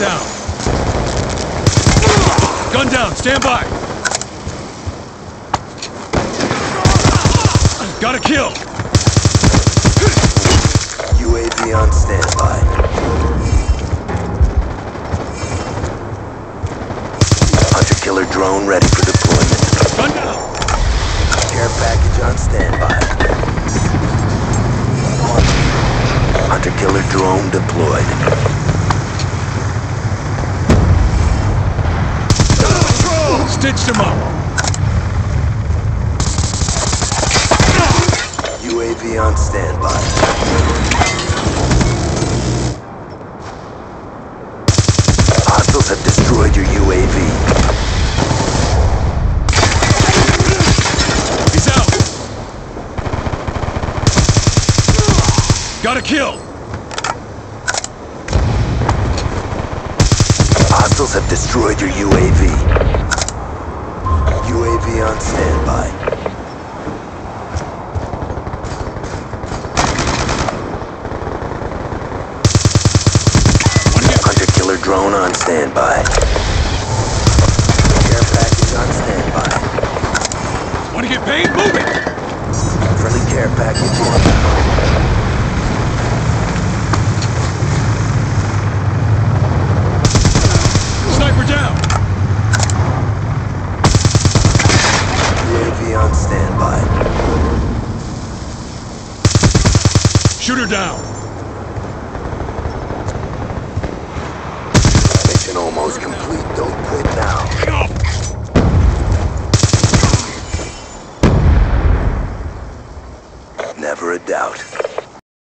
down. Gun down, stand by. Got a kill. UAV on standby. Hunter-killer drone ready for deployment. Gun down. Care package on standby. Hunter-killer drone deployed. Stitched him up. UAV on standby. Hostiles have destroyed your UAV. He's out. Got a kill. Hostiles have destroyed your UAV. UAV drone on standby. Care package on standby. Wanna get paid? Move it! Friendly care package inbound. Sniper down! UAV on standby. Shooter down! never a doubt.